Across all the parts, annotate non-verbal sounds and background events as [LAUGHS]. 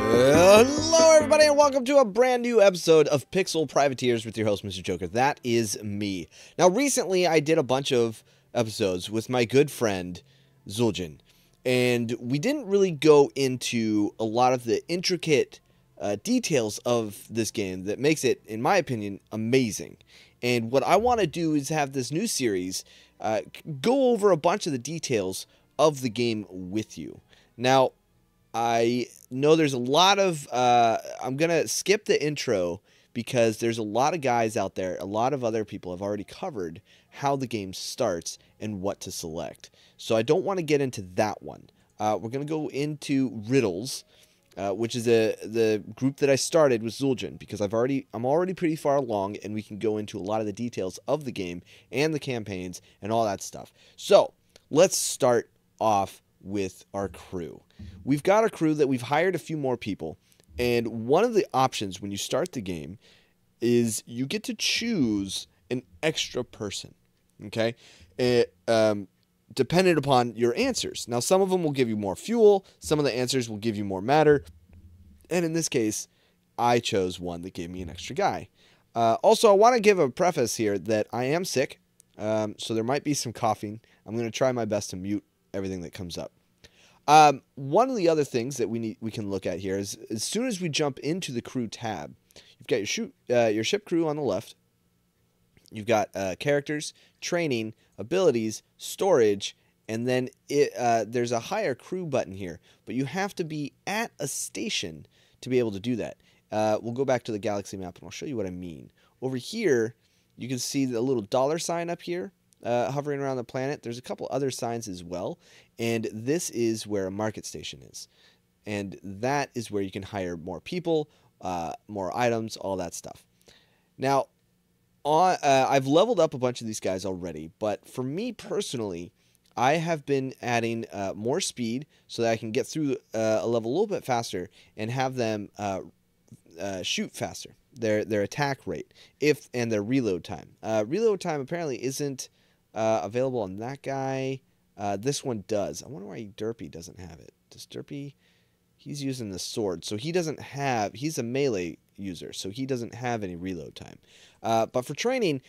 Hello, everybody, and welcome to a brand new episode of Pixel Privateers with your host, Mr. Joker. That is me. Now, recently, I did a bunch of episodes with my good friend, Zul'jin, and we didn't really go into a lot of the intricate uh, details of this game that makes it, in my opinion, amazing. And what I want to do is have this new series uh, go over a bunch of the details of the game with you. Now, I know there's a lot of. Uh, I'm gonna skip the intro because there's a lot of guys out there. A lot of other people have already covered how the game starts and what to select. So I don't want to get into that one. Uh, we're gonna go into riddles, uh, which is a the group that I started with Zul'jin because I've already I'm already pretty far along and we can go into a lot of the details of the game and the campaigns and all that stuff. So let's start off with our crew. We've got a crew that we've hired a few more people, and one of the options when you start the game is you get to choose an extra person. Okay, it, um, dependent upon your answers. Now, some of them will give you more fuel, some of the answers will give you more matter, and in this case, I chose one that gave me an extra guy. Uh, also, I want to give a preface here that I am sick, um, so there might be some coughing. I'm going to try my best to mute everything that comes up. Um, one of the other things that we need we can look at here is as soon as we jump into the crew tab, you've got your shoot uh, your ship crew on the left. You've got uh, characters, training, abilities, storage, and then it, uh, there's a higher crew button here. But you have to be at a station to be able to do that. Uh, we'll go back to the galaxy map and I'll show you what I mean. Over here, you can see the little dollar sign up here uh, hovering around the planet. There's a couple other signs as well, and this is where a market station is, and that is where you can hire more people, uh, more items, all that stuff. Now, on, uh, I've leveled up a bunch of these guys already, but for me personally, I have been adding uh, more speed so that I can get through uh, a level a little bit faster and have them uh, shoot faster their their attack rate if and their reload time. Reload time apparently isn't uh, available on that guy. Uh, this one does. I wonder why Derpy doesn't have it. Does Derpy? He's using the sword, so he doesn't have. He's a melee user, so he doesn't have any reload time. Uh, but for training,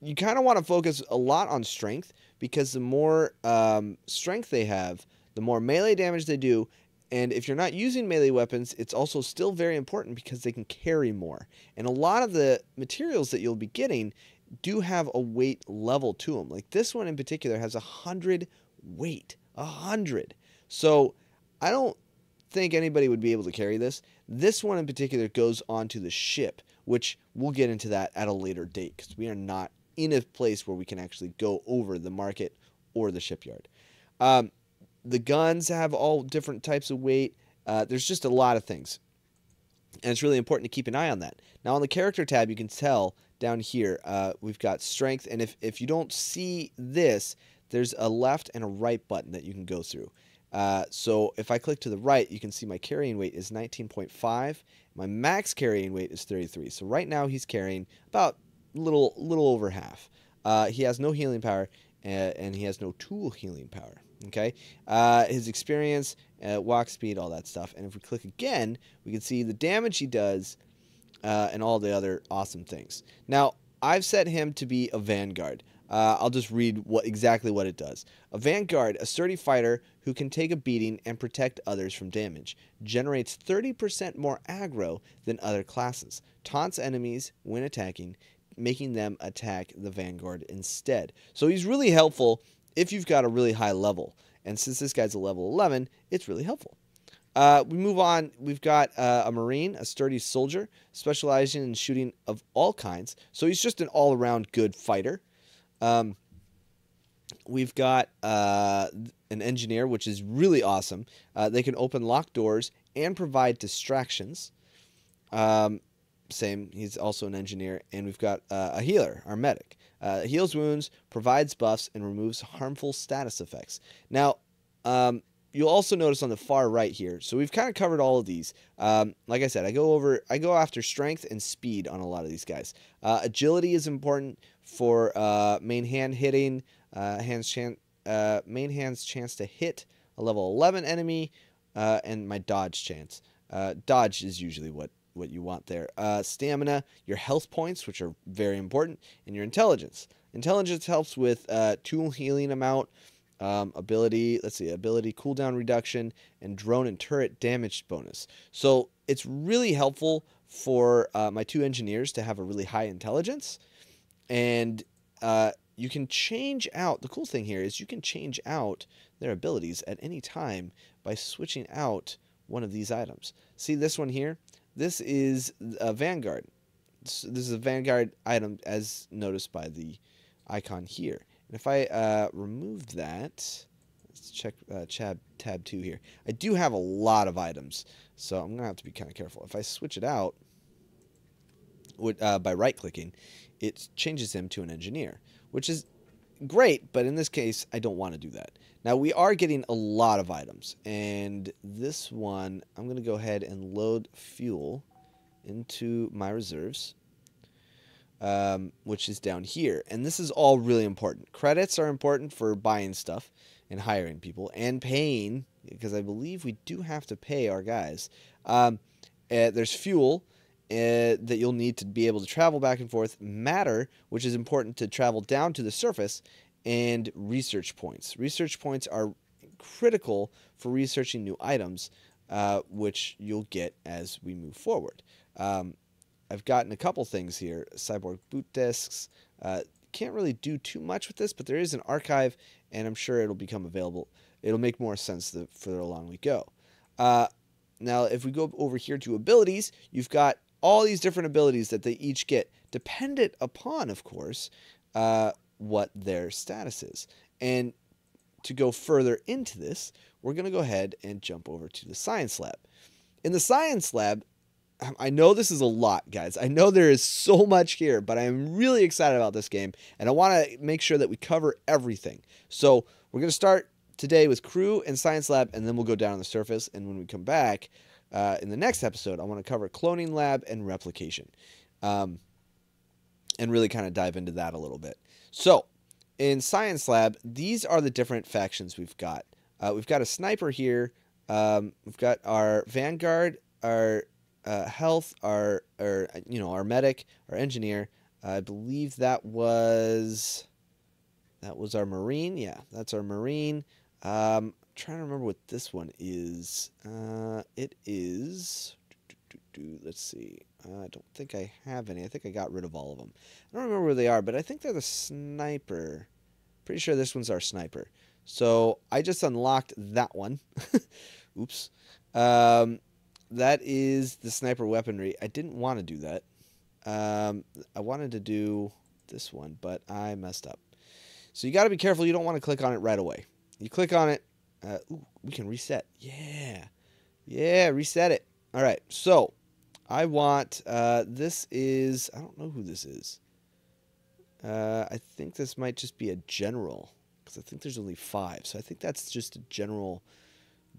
you kind of want to focus a lot on strength because the more um, strength they have, the more melee damage they do. And if you're not using melee weapons, it's also still very important because they can carry more. And a lot of the materials that you'll be getting do have a weight level to them. Like this one in particular has a hundred weight, a hundred. So I don't think anybody would be able to carry this. This one in particular goes onto the ship, which we'll get into that at a later date because we are not in a place where we can actually go over the market or the shipyard. Um, the guns have all different types of weight. Uh, there's just a lot of things. And it's really important to keep an eye on that. Now, on the character tab, you can tell down here, uh, we've got strength. And if, if you don't see this, there's a left and a right button that you can go through. Uh, so if I click to the right, you can see my carrying weight is 19.5. My max carrying weight is 33. So right now he's carrying about little little over half. Uh, he has no healing power uh, and he has no tool healing power. Okay, uh, his experience, uh, walk speed, all that stuff. And if we click again, we can see the damage he does uh, and all the other awesome things. Now, I've set him to be a vanguard. Uh, I'll just read what exactly what it does. A vanguard, a sturdy fighter who can take a beating and protect others from damage, generates 30% more aggro than other classes, taunts enemies when attacking, making them attack the vanguard instead. So he's really helpful if you've got a really high level. And since this guy's a level 11, it's really helpful. Uh, we move on. We've got uh, a Marine, a sturdy soldier, specializing in shooting of all kinds. So he's just an all around good fighter. Um, we've got uh, an engineer, which is really awesome. Uh, they can open locked doors and provide distractions. Um, same, he's also an engineer. And we've got uh, a healer, our medic. Uh, heals wounds, provides buffs, and removes harmful status effects. Now, um, you'll also notice on the far right here. So we've kind of covered all of these. Um, like I said, I go over, I go after strength and speed on a lot of these guys. Uh, agility is important for uh, main hand hitting, uh, hands chan- uh, main hand's chance to hit a level 11 enemy, uh, and my dodge chance. Uh, dodge is usually what what you want there. Stamina, your health points, which are very important, and your intelligence. Intelligence helps with tool healing amount, um, ability, let's see, ability cooldown reduction, and drone and turret damage bonus. So it's really helpful for uh, my two engineers to have a really high intelligence. And uh, you can change out, the cool thing here is you can change out their abilities at any time by switching out one of these items. See this one here? This is a Vanguard. This is a Vanguard item as noticed by the icon here. And if I uh, remove that, let's check uh, tab, tab 2 here. I do have a lot of items, so I'm going to have to be kind of careful. If I switch it out uh, by right-clicking, it changes him to an engineer, which is great, but in this case, I don't want to do that. Now, we are getting a lot of items, and this one, I'm going to go ahead and load fuel into my reserves, um, which is down here. And this is all really important. Credits are important for buying stuff and hiring people and paying, because I believe we do have to pay our guys. Um, uh, there's fuel, uh, that you'll need to be able to travel back and forth, matter, which is important to travel down to the surface, and research points. Research points are critical for researching new items, uh, which you'll get as we move forward. Um, I've gotten a couple things here. Cyborg boot discs. Uh, can't really do too much with this, but there is an archive, and I'm sure it'll become available. It'll make more sense the further along we go. Uh, now, if we go over here to abilities, you've got all these different abilities that they each get, dependent upon, of course, uh, what their status is. And to go further into this, we're going to go ahead and jump over to the science lab. In the science lab, [CLEARS THROAT] I know this is a lot, guys. I know there is so much here, but I'm really excited about this game, and I want to make sure that we cover everything. So we're going to start today with crew and science lab, and then we'll go down on the surface. And when we come back, uh, in the next episode, I want to cover cloning lab and replication, um, and really kind of dive into that a little bit. So, in science lab, these are the different factions we've got. Uh, we've got a sniper here. Um, we've got our vanguard, our uh, health, our, our you know our medic, our engineer. I believe that was that was our marine. Yeah, that's our marine. Um, trying to remember what this one is. Uh, it is. Let's see. Uh, I don't think I have any. I think I got rid of all of them. I don't remember where they are, but I think they're the sniper. Pretty sure this one's our sniper. So I just unlocked that one. [LAUGHS] Oops. Um, that is the sniper weaponry. I didn't want to do that. Um, I wanted to do this one, but I messed up. So you got to be careful. You don't want to click on it right away. You click on it, uh, ooh, we can reset. Yeah. Yeah, reset it. All right. So I want, uh, this is, I don't know who this is. Uh, I think this might just be a general because I think there's only five. So I think that's just a general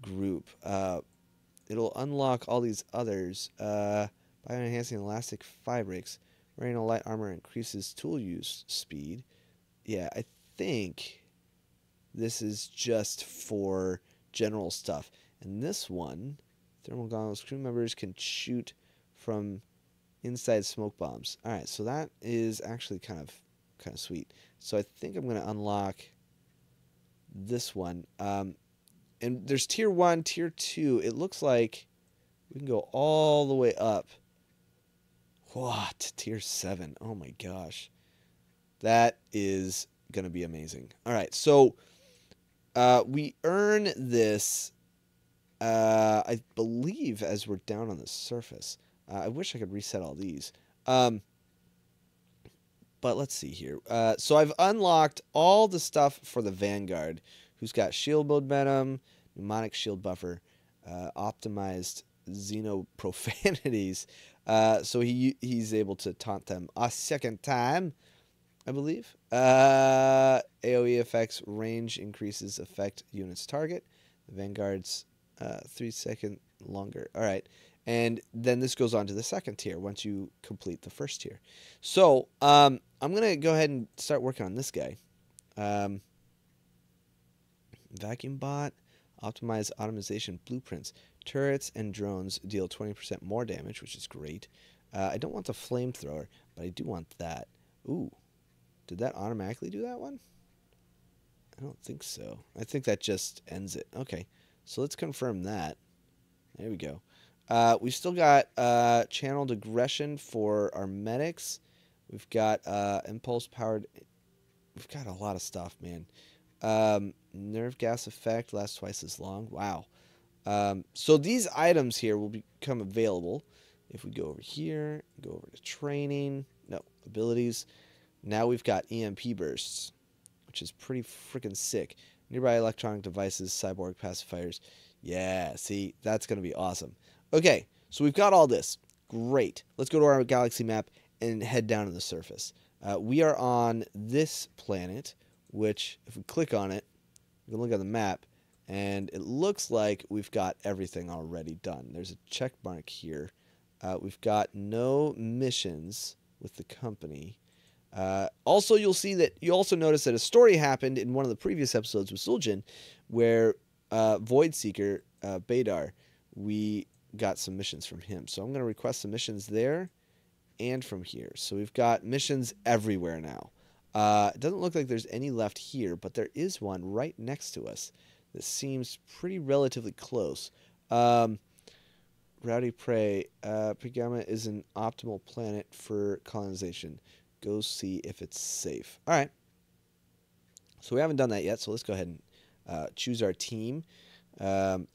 group. It'll unlock all these others uh, by enhancing elastic fabrics. Wearing a light armor increases tool use speed. Yeah, I think this is just for general stuff. And this one, thermal goggles, crew members can shoot from inside smoke bombs. All right, so that is actually kind of kind of sweet. So I think I'm going to unlock this one. Um, and there's tier one, tier two. It looks like we can go all the way up. What? Tier seven. Oh my gosh. That is going to be amazing. All right, so uh, we earn this, uh, I believe, as we're down on the surface. Uh, I wish I could reset all these. Um, but let's see here. Uh, so I've unlocked all the stuff for the Vanguard, who's got shield mode venom, mnemonic shield buffer, uh, optimized Xeno profanities. [LAUGHS] Uh, so he he's able to taunt them a second time. I believe. Uh, AoE effects range increases affect units target. The Vanguard's uh, three second longer. All right. And then this goes on to the second tier once you complete the first tier. So um, I'm going to go ahead and start working on this guy. Um, vacuum bot. Optimize automation blueprints. Turrets and drones deal 20% more damage, which is great. Uh, I don't want the flamethrower, but I do want that. Ooh, did that automatically do that one? I don't think so. I think that just ends it. Okay, so let's confirm that. There we go. Uh, we've still got uh, channeled aggression for our medics. We've got uh, impulse powered. We've got a lot of stuff, man. Um, nerve gas effect lasts twice as long. Wow. Um, so these items here will become available if we go over here, go over to training, no, abilities. Now we've got EMP bursts, which is pretty freaking sick. Nearby electronic devices, cyborg pacifiers. Yeah, see, that's going to be awesome. Okay, so we've got all this. Great. Let's go to our galaxy map and head down to the surface. Uh, we are on this planet, which, if we click on it, we can look at the map, and it looks like we've got everything already done. There's a check mark here. Uh, we've got no missions with the company. Uh, also, you'll see that you also notice that a story happened in one of the previous episodes with Suljin, where uh, Void Seeker uh, Badar, we got some missions from him. So I'm going to request some missions there and from here. So we've got missions everywhere now. Uh, it doesn't look like there's any left here, but there is one right next to us that seems pretty relatively close. Um, Rowdy Prey, uh, Pagama is an optimal planet for colonization. Go see if it's safe. All right. So we haven't done that yet, so let's go ahead and uh, choose our team. Um,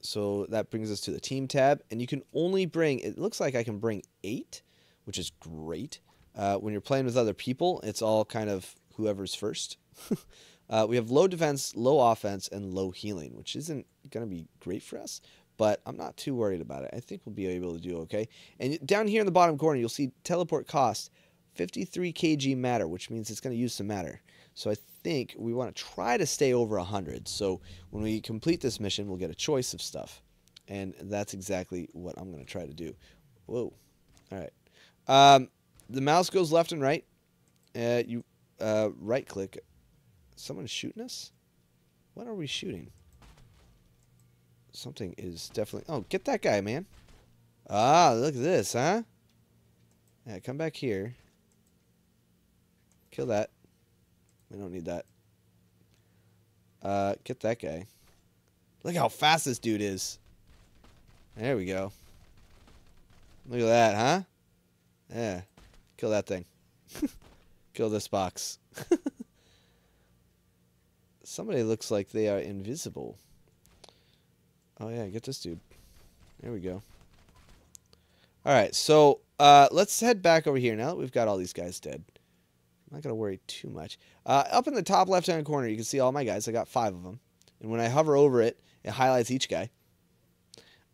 so that brings us to the team tab, and you can only bring, it looks like I can bring eight, which is great. Uh, when you're playing with other people, it's all kind of whoever's first. [LAUGHS] uh, we have low defense, low offense, and low healing, which isn't going to be great for us, but I'm not too worried about it. I think we'll be able to do okay. And down here in the bottom corner, you'll see teleport cost 53 kg matter, which means it's going to use some matter. So I think we want to try to stay over 100. So when we complete this mission, we'll get a choice of stuff. And that's exactly what I'm going to try to do. Whoa. All right. Um, the mouse goes left and right. Uh, you uh, right click. Someone's shooting us? What are we shooting? Something is definitely... Oh, get that guy, man. Ah, look at this, huh? Yeah, come back here. Kill that. We don't need that. Uh, get that guy. Look how fast this dude is. There we go. Look at that, huh? Yeah. Kill that thing. [LAUGHS] Kill this box. [LAUGHS] Somebody looks like they are invisible. Oh, yeah, get this dude. There we go. Alright, so uh, let's head back over here now that we've got all these guys dead. I'm not going to worry too much. Uh, up in the top left-hand corner, you can see all my guys. I got five of them. And when I hover over it, it highlights each guy.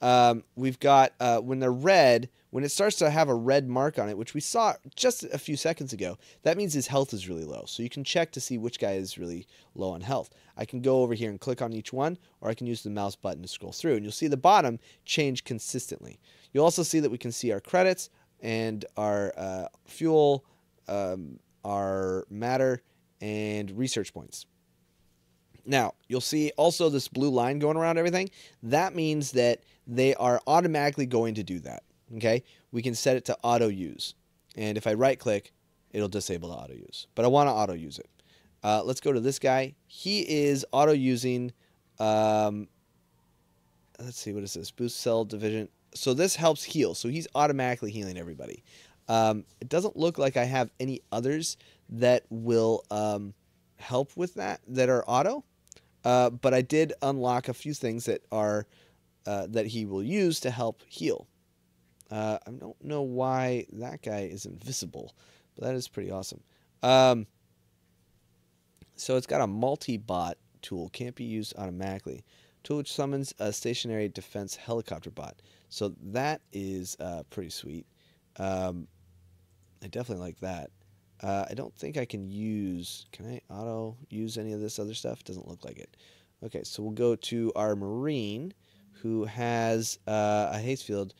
Um, we've got, uh, when they're red, when it starts to have a red mark on it, which we saw just a few seconds ago, that means his health is really low. So you can check to see which guy is really low on health. I can go over here and click on each one, or I can use the mouse button to scroll through. And you'll see the bottom change consistently. You'll also see that we can see our credits and our uh, fuel, um, our matter, and research points. Now, you'll see also this blue line going around everything. That means that they are automatically going to do that. Okay? We can set it to auto use. And if I right click, it'll disable the auto use. But I want to auto use it. Uh, let's go to this guy. He is auto using, um, let's see, what is this? Boost cell division. So this helps heal. So he's automatically healing everybody. Um, it doesn't look like I have any others that will um, help with that that are auto. Uh, but I did unlock a few things that are uh, that he will use to help heal. Uh, I don't know why that guy is invisible, but that is pretty awesome. Um, so it's got a multi-bot tool, can't be used automatically. Tool which summons a stationary defense helicopter bot. So that is uh, pretty sweet. Um, I definitely like that. Uh, I don't think I can use, can I auto use any of this other stuff? Doesn't look like it. Okay, so we'll go to our Marine who has uh, a haste field.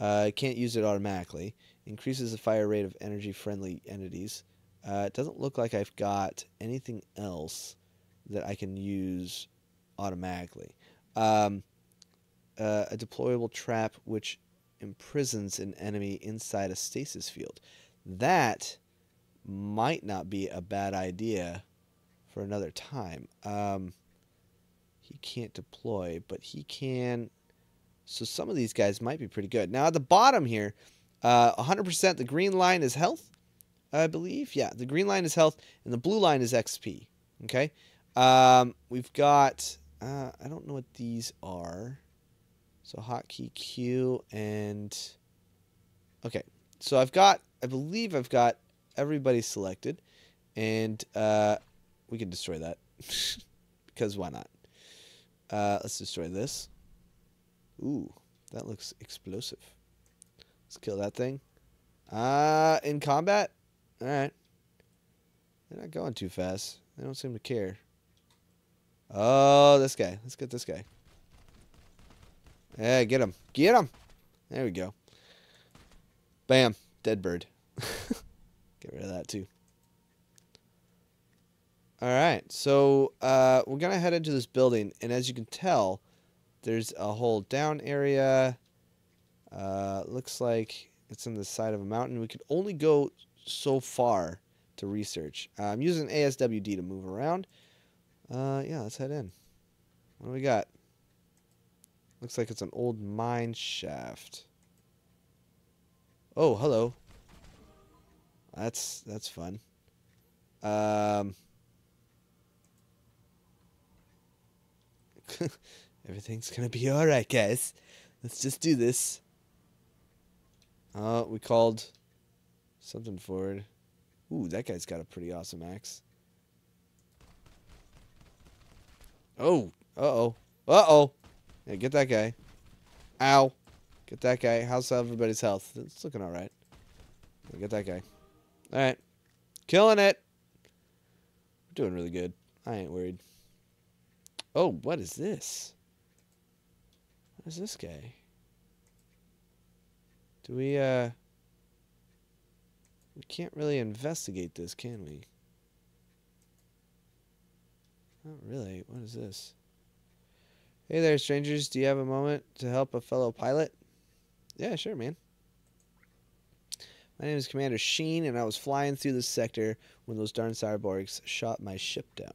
Uh, can't use it automatically. Increases the fire rate of energy-friendly entities. Uh, it doesn't look like I've got anything else that I can use automatically. Um, uh, a deployable trap which imprisons an enemy inside a stasis field. That might not be a bad idea for another time. Um, he can't deploy, but he can. So some of these guys might be pretty good. Now at the bottom here, uh, 100% the green line is health, I believe. Yeah, the green line is health, and the blue line is XP. Okay. Um, we've got. Uh, I don't know what these are. So hotkey Q and. Okay, so I've got. I believe I've got everybody selected, and uh, we can destroy that [LAUGHS] because why not? Uh, let's destroy this. Ooh, that looks explosive. Let's kill that thing. Uh, in combat? Alright. They're not going too fast. They don't seem to care. Oh, this guy. Let's get this guy. Yeah, get him. Get him. There we go. Bam. Dead bird. [LAUGHS] get rid of that too. All right, so uh, we're gonna head into this building, and as you can tell, there's a whole down area. Uh, looks like it's on the side of a mountain. We can only go so far to research. Uh, I'm using ASWD to move around. Uh, yeah, let's head in. What do we got? Looks like it's an old mine shaft. Oh, hello. That's that's fun. Um. [LAUGHS] [LAUGHS] Everything's gonna be alright, guys. Let's just do this. Oh, we called something forward. Ooh, that guy's got a pretty awesome axe. Oh, uh-oh. Uh-oh. Yeah, get that guy. Ow. Get that guy. How's everybody's health? It's looking alright. Get that guy. Alright. Killing it. We're doing really good. I ain't worried. Oh, what is this? What is this guy? Do we, uh... We can't really investigate this, can we? Not really. What is this? Hey there, strangers. Do you have a moment to help a fellow pilot? Yeah, sure, man. My name is Commander Sheen, and I was flying through this sector when those darn cyborgs shot my ship down.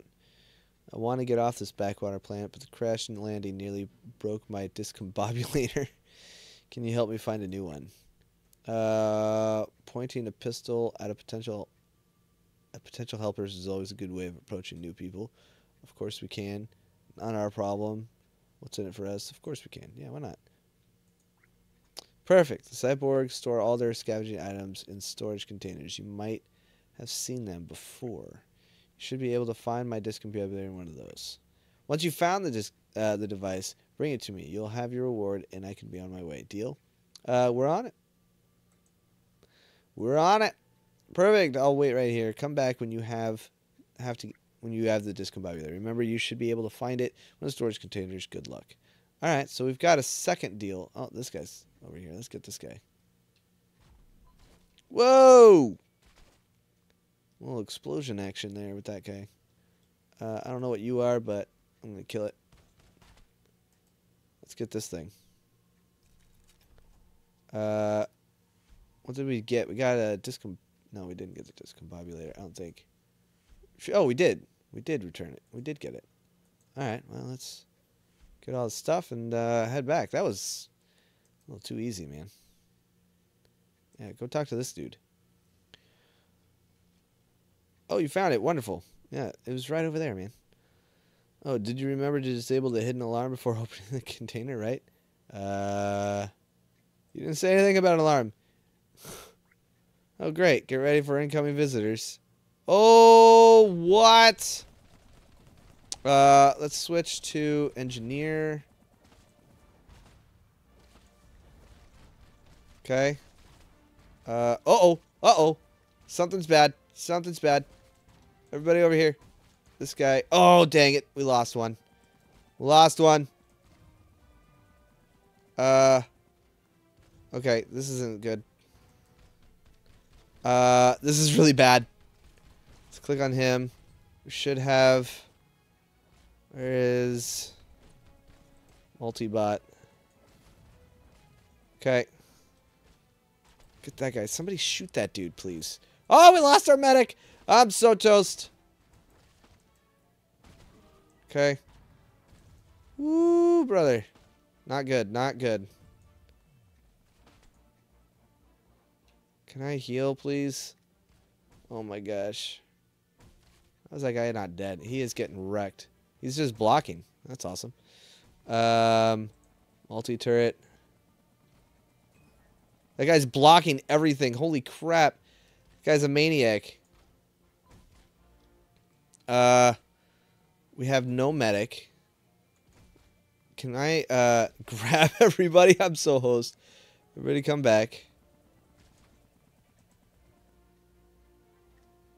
I want to get off this backwater planet, but the crash and landing nearly broke my discombobulator. [LAUGHS] Can you help me find a new one? Uh, pointing a pistol at a potential a potential helpers is always a good way of approaching new people. Of course we can. Not our problem. What's in it for us? Of course we can. Yeah, why not? Perfect. The cyborgs store all their scavenging items in storage containers. You might have seen them before should be able to find my discombobulator in one of those. Once you've found the disc, uh, the device, bring it to me. You'll have your reward, and I can be on my way. Deal? Uh, we're on it. We're on it. Perfect. I'll wait right here. Come back when you have have to when you have the discombobulator. Remember, you should be able to find it in the storage containers. Good luck. All right, so we've got a second deal. Oh, this guy's over here. Let's get this guy. Whoa! Little explosion action there with that guy. Uh, I don't know what you are, but I'm going to kill it. Let's get this thing. Uh, what did we get? We got a discom... No, we didn't get the discombobulator, I don't think. Oh, we did. We did return it. We did get it. Alright, well, let's get all the stuff and uh, head back. That was a little too easy, man. Yeah, go talk to this dude. Oh, you found it. Wonderful. Yeah, it was right over there, man. Oh, did you remember to disable the hidden alarm before [LAUGHS] opening the container, right? Uh, you didn't say anything about an alarm. [LAUGHS] oh, great. Get ready for incoming visitors. Oh, what? Uh, let's switch to engineer. Okay. Uh, uh-oh. Uh-oh. Something's bad. Something's bad. Everybody over here. This guy. Oh, dang it. We lost one. Lost one. Uh. Okay, this isn't good. Uh, this is really bad. Let's click on him. We should have... Where is... Multi-bot. Okay. Get that guy. Somebody shoot that dude, please. Oh, we lost our medic. I'm so toast. Okay. Woo, brother. Not good. Not good. Can I heal, please? Oh my gosh. How's that guy not dead? He is getting wrecked. He's just blocking. That's awesome. Um, multi-turret. That guy's blocking everything. Holy crap. That guy's a maniac. Uh, we have no medic. Can I uh, [LAUGHS] grab everybody? I'm so host. Everybody come back.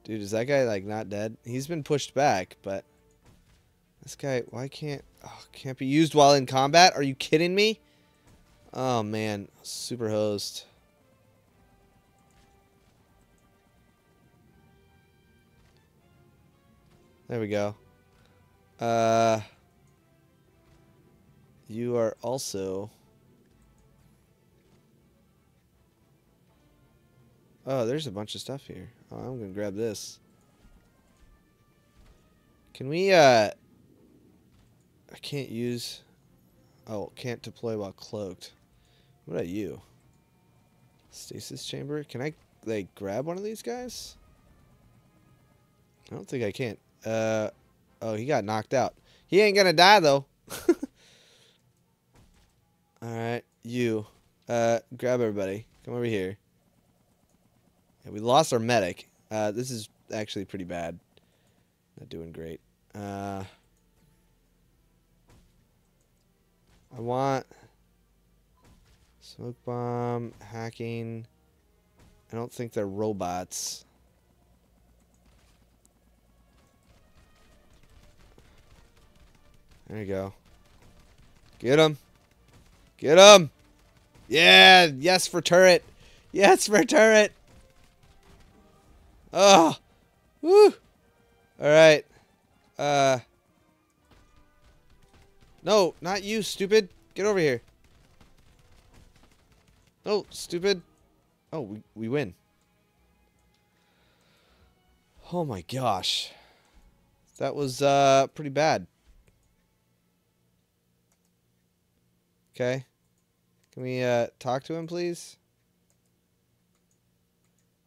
Dude, is that guy like not dead? He's been pushed back, but this guy, why can't oh, can't be used while in combat? Are you kidding me? Oh man, super host. There we go. Uh you are also Oh, there's a bunch of stuff here. Oh, I'm going to grab this. Can we uh I can't use Oh, can't deploy while cloaked. What about you? Stasis chamber? Can I like grab one of these guys? I don't think I can. Uh oh, he got knocked out. He ain't gonna die though. [LAUGHS] Alright, you. Uh grab everybody. Come over here. Yeah, we lost our medic. Uh this is actually pretty bad. Not doing great. Uh I want smoke bomb, hacking. I don't think they're robots. There you go. Get him. Get him. Yeah, yes for turret. Yes for turret. Oh. Woo. All right. Uh no, not you, stupid. Get over here. No, stupid. Oh, we, we win. Oh my gosh. That was uh, pretty bad. Okay. Can we uh, talk to him, please?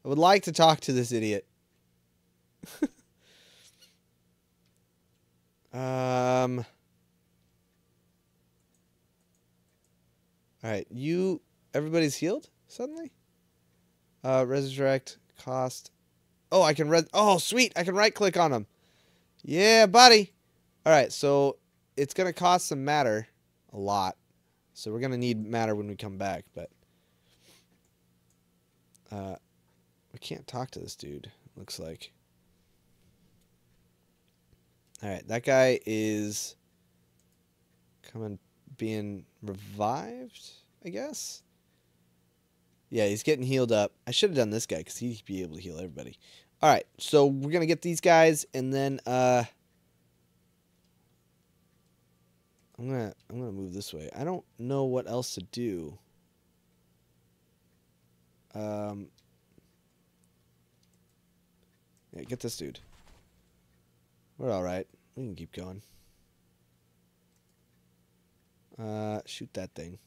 I would like to talk to this idiot. [LAUGHS] um... All right, you. Everybody's healed suddenly. Uh, resurrect cost. Oh, I can res. Oh, sweet! I can right click on them. Yeah, buddy. All right, so it's gonna cost some matter, a lot. So we're gonna need matter when we come back, but uh, we can't talk to this dude. Looks like. All right, that guy is coming being revived, I guess. Yeah, he's getting healed up. I should have done this guy because he'd be able to heal everybody. All right, so we're gonna get these guys, and then uh, I'm gonna I'm gonna move this way. I don't know what else to do. Um, yeah, get this dude. We're all right. We can keep going. Uh, shoot that thing.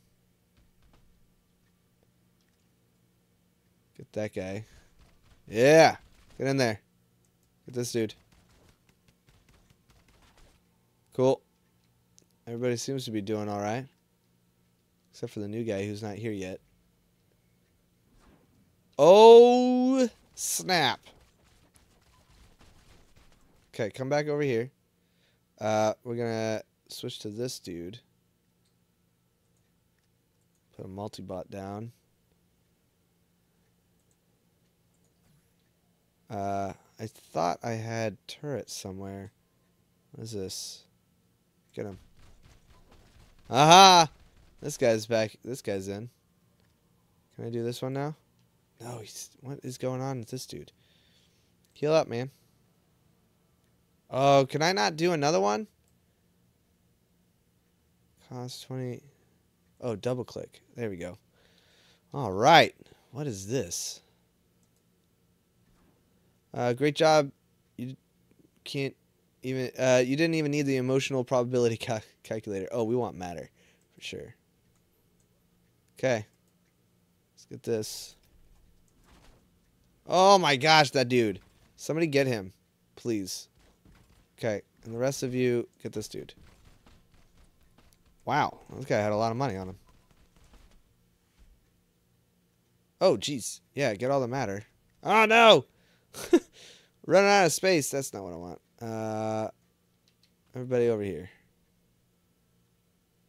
Get that guy. Yeah! Get in there. Get this dude. Cool. Everybody seems to be doing alright. Except for the new guy who's not here yet. Oh, snap. Okay, come back over here. Uh, we're going to switch to this dude. Put a multi-bot down. Uh, I thought I had turrets somewhere. What is this? Get him. Aha! This guy's back. This guy's in. Can I do this one now? No, he's, what is going on with this dude? Heal up, man. Oh, can I not do another one? Cost 20. Oh, double click. There we go. All right. What is this? Uh, great job. You can't even. Uh, you didn't even need the emotional probability [LAUGHS] cal calculator. Oh, we want matter for sure. Okay. Let's get this. Oh my gosh, that dude. Somebody get him, please. Okay, and the rest of you get this dude. Wow, this guy had a lot of money on him. Oh, jeez. Yeah, get all the matter. Oh, no! [LAUGHS] Running out of space. That's not what I want. Uh, everybody over here.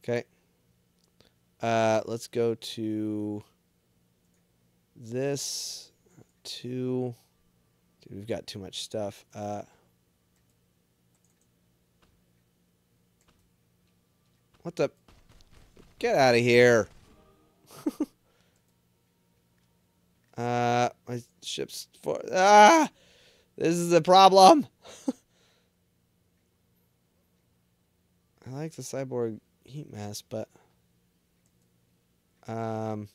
Okay. Uh, let's go to this. Two. Dude, we've got too much stuff. Uh, what the? Get out of here. [LAUGHS] Uh, my ship's for ah. This is the problem. [LAUGHS] I like the cyborg heat mask, but um,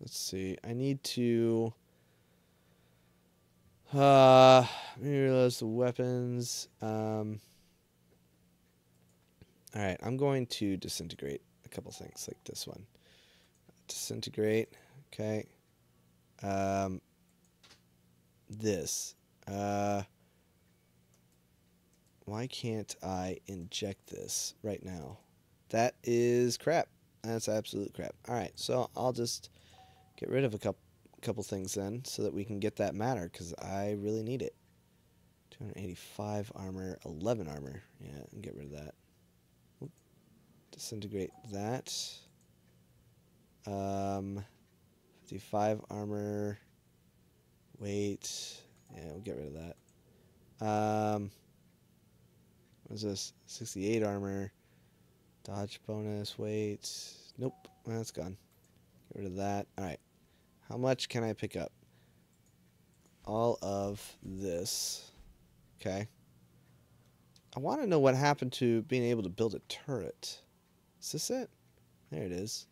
let's see. I need to uh realize the weapons. Um, all right, I'm going to disintegrate a couple things like this one. Disintegrate. Okay. Um, this. Uh, why can't I inject this right now? That is crap. That's absolute crap. All right, so I'll just get rid of a couple couple things then so that we can get that matter because I really need it. 285 armor, 11 armor. Yeah, and get rid of that disintegrate that. Um, 55 armor. Weight. Yeah, we'll get rid of that. Um, what's this? 68 armor. Dodge bonus. Weight. Nope. That's gone. Get rid of that. Alright. How much can I pick up? All of this. Okay. I want to know what happened to being able to build a turret. Is this it? There it is.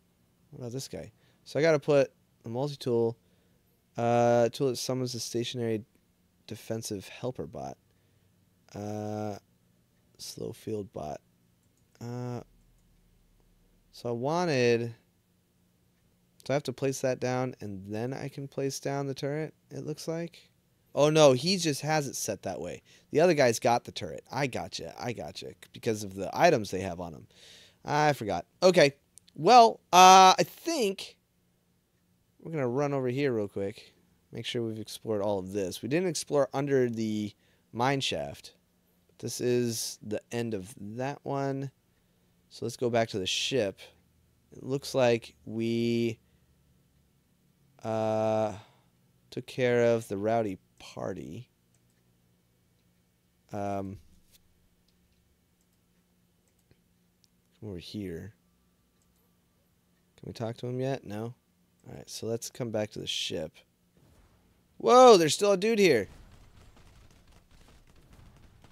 What about this guy? So I got to put a multi-tool, uh, tool that summons a stationary defensive helper bot, uh, slow field bot. Uh, so I wanted. So I have to place that down, and then I can place down the turret. It looks like. Oh no, he just has it set that way. The other guy's got the turret. I gotcha. I gotcha because of the items they have on them. I forgot. Okay. Well, uh, I think we're going to run over here real quick. Make sure we've explored all of this. We didn't explore under the mine shaft. This is the end of that one. So let's go back to the ship. It looks like we uh, took care of the rowdy party. Um, over here. Can we talk to him yet? No? Alright, so let's come back to the ship. Whoa, there's still a dude here.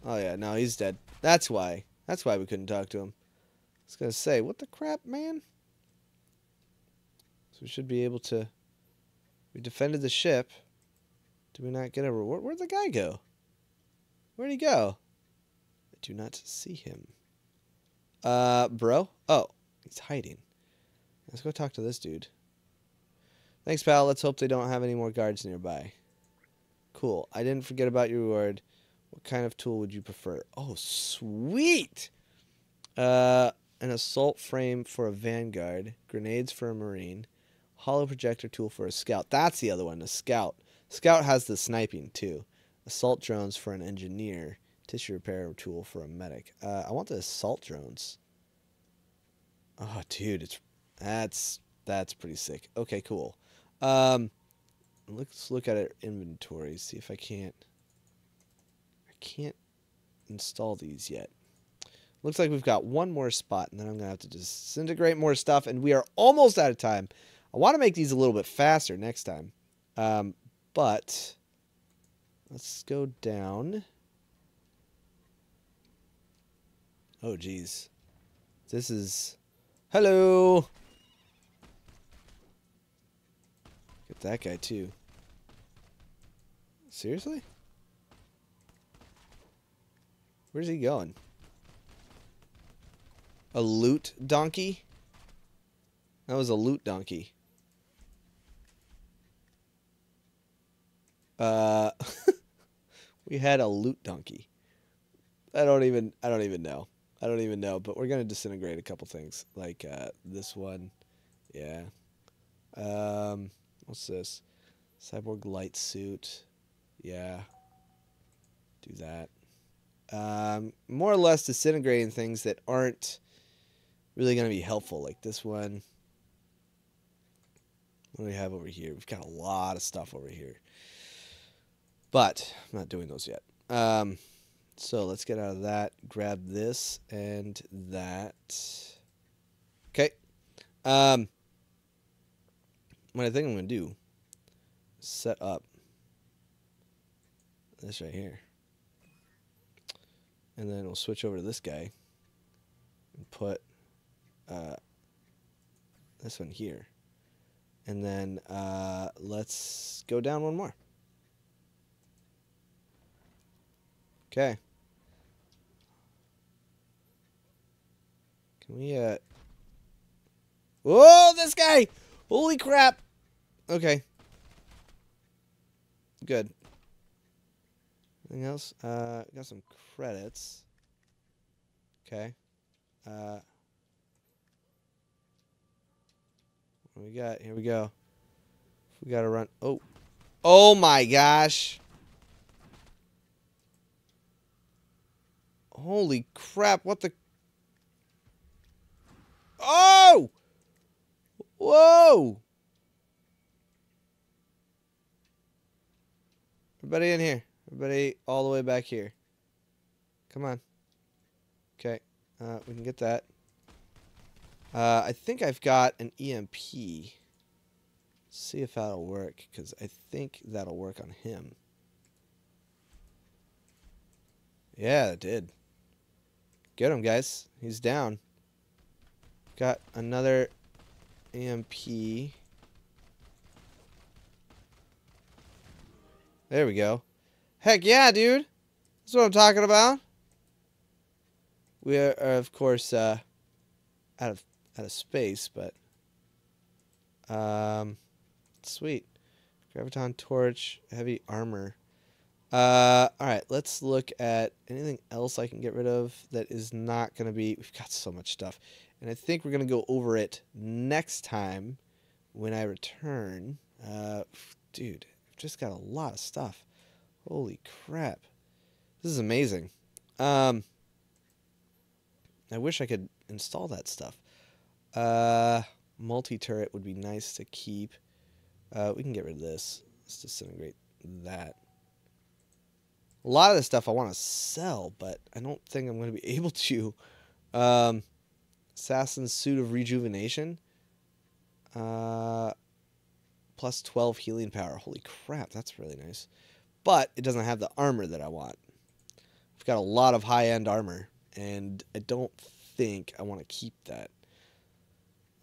Oh yeah, no, he's dead. That's why. That's why we couldn't talk to him. I was to say, what the crap, man? So we should be able to... We defended the ship. Did we not get a reward? Where'd the guy go? Where'd he go? I do not see him. Uh, bro? Oh, he's hiding. Let's go talk to this dude. Thanks, pal. Let's hope they don't have any more guards nearby. Cool. I didn't forget about your reward. What kind of tool would you prefer? Oh, sweet! Uh, an assault frame for a vanguard, grenades for a marine, holo projector tool for a scout. That's the other one, a scout. Scout has the sniping too. Assault drones for an engineer, Tissue repair tool for a medic. Uh, I want the assault drones. Oh, dude, it's that's that's pretty sick. Okay, cool. Um, let's look at our inventory. See if I can't. Can't install these yet. Looks like we've got one more spot, and then I'm gonna have to disintegrate more stuff, and we are almost out of time. I want to make these a little bit faster next time, um, but let's go down Oh, jeez. This is... Hello! Get that guy, too. Seriously? Where's he going? A loot donkey? That was a loot donkey. Uh, [LAUGHS] we had a loot donkey. I don't even. I don't even know. I don't even know. But we're gonna disintegrate a couple things, like uh, this one. Yeah. Um, what's this? Cyborg light suit. Yeah. Do that. Um, more or less disintegrating things that aren't really going to be helpful, like this one. What do we have over here? We've got a lot of stuff over here. But I'm not doing those yet. Um, so let's get out of that. Grab this and that. Okay. Um, what I think I'm going to do set up this right here. And then we'll switch over to this guy and put uh, this one here. And then uh, let's go down one more. Okay. Can we, uh... Whoa, this guy! Holy crap! Okay. Good. Anything else? Uh, got some credits. Okay. Uh... We got? Here we go. We gotta run. Oh. Oh my gosh. Holy crap, what the... Oh! Whoa! Everybody in here. Everybody all the way back here. Come on. Okay. Uh, we can get that. Uh, I think I've got an EMP. See if that'll work, because I think that'll work on him. Yeah, it did. Get him, guys. He's down. Got another EMP. There we go. Heck yeah, dude. That's what I'm talking about. We are, of course, uh, out of out of space, but um, sweet. Graviton torch, heavy armor. Uh, all right, let's look at anything else I can get rid of that is not going to be. We've got so much stuff. And I think we're going to go over it next time when I return. Uh, dude, I've just got a lot of stuff. Holy crap. This is amazing. Um, I wish I could install that stuff. Uh, multi-turret would be nice to keep. Uh, we can get rid of this. Let's disintegrate that. A lot of this stuff I want to sell, but I don't think I'm going to be [LAUGHS] able to. Um, Assassin's Suit of Rejuvenation. Uh, plus 12 healing power. Holy crap, that's really nice. But it doesn't have the armor that I want. I've got a lot of high-end armor, and I don't think I want to keep that.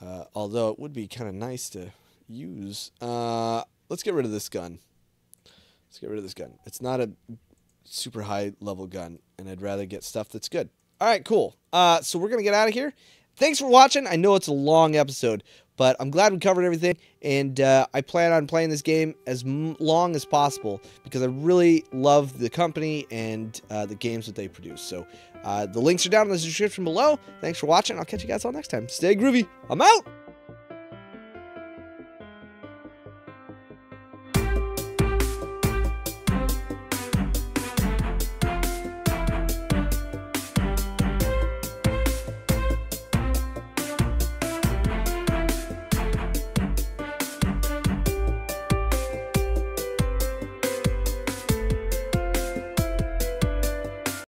Uh, although it would be kind of nice to use. Uh, let's get rid of this gun. Let's get rid of this gun. It's not a super high level gun, and I'd rather get stuff that's good. All right, cool. Uh, so we're gonna get out of here. Thanks for watching. I know it's a long episode, but I'm glad we covered everything, and uh, I plan on playing this game as long as possible because I really love the company and uh, the games that they produce. So uh, the links are down in the description below. Thanks for watching. I'll catch you guys all next time. Stay groovy. I'm out.